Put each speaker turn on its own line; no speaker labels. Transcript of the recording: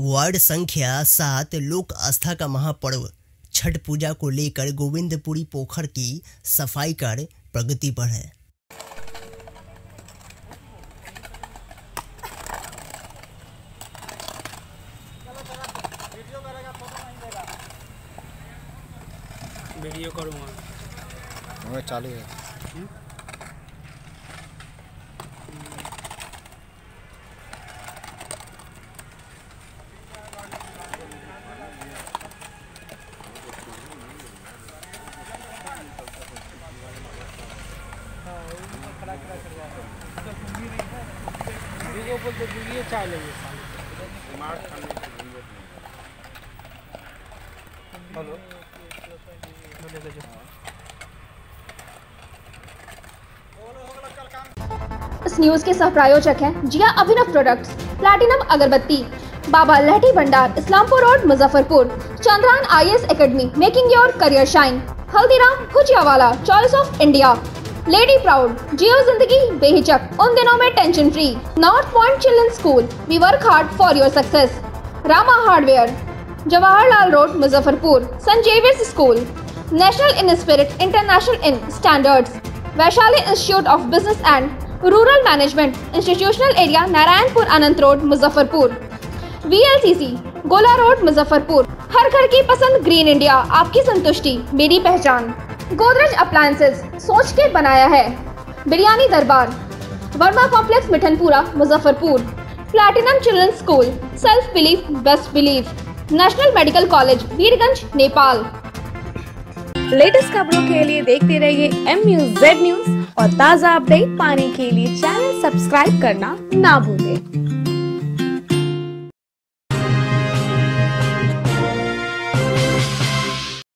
Ward संख्या सात लोक आस्था का महापर्व। छठ पूजा को लेकर गोविंदपुरी पोखर की सफ़ाई कर प्रगति पर है
वीडियो करूँगा।
चालू है
वीडियो बोलते वीडियो चाह लेंगे हेलो
इस न्यूज़ के सह प्रायोजक हैं जिया अभिनव प्रोडक्ट्स प्लैटिनम अगरबत्ती, Baba Lahti Bhandar, Islampur road Muzaffarpur, Chandran I S academy making your career shine Haldiram Bhujiawala choice of India lady proud जियो ज़िंदगी बेहिचक उन दिनों में tension free North Point children school we work hard for your success Rama hardware Jawaharlal road Muzaffarpur Saint Xavier's school national in spirit international in standards Vaishali institute of business and rural management institutional area Narayanpur Anant road Muzaffarpur VLCC Gola road Muzaffarpur हर घर की पसंद green India आपकी संतुष्टि, मेरी पहचान. Godrej appliances सोच के बनाया है। Biryani Darbar, Verma complex Mithanpura, Muzaffarpur, platinum children school, self belief, best belief, national medical college, Birgunj, Nepal.
Latest खबरों के लिए देखते रहिए एम न्यूज़ जेड न्यूज़ और ताज़ा अपडेट पाने के लिए चैनल सब्सक्राइब करना ना भूलें।